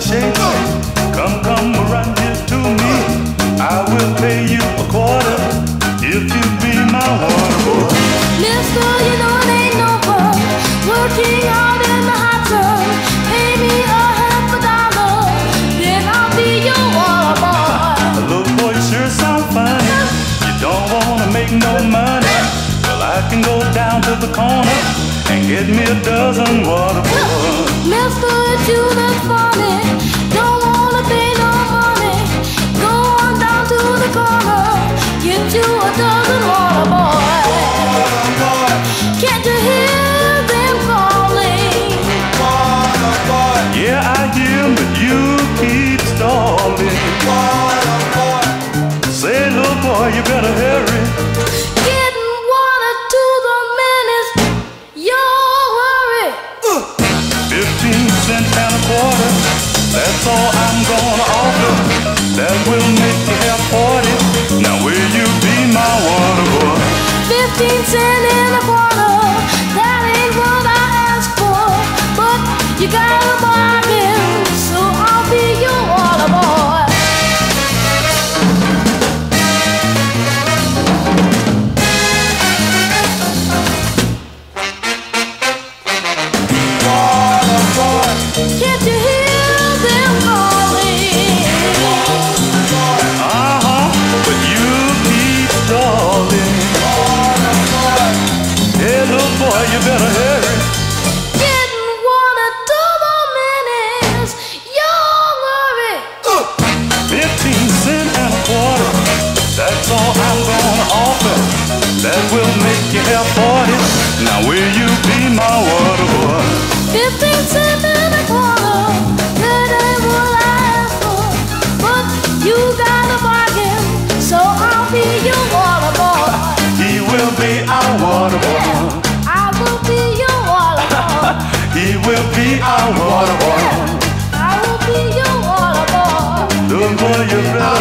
the shake. Come, come, run here to me. I will pay you a quarter if you be my water boy. Mister, you know it ain't no fun working out in the hot sun. Pay me a half a dollar, then I'll be your water boy. Look, boy, sure sound funny. You don't wanna make no money. Can go down to the corner and get me a dozen water. Mister, it's you that's funny. Don't That's all I'm gonna offer. That will make you have 40. Now, will you be my water boy? Fifteen cent and a quarter. Better hurry. Getting uh, water to the man is your hurry. 15 cents and a quarter. That's all I'm gonna offer. That will make you have 40. Now, will you our water boy. I will be your water boy. Little boy, you better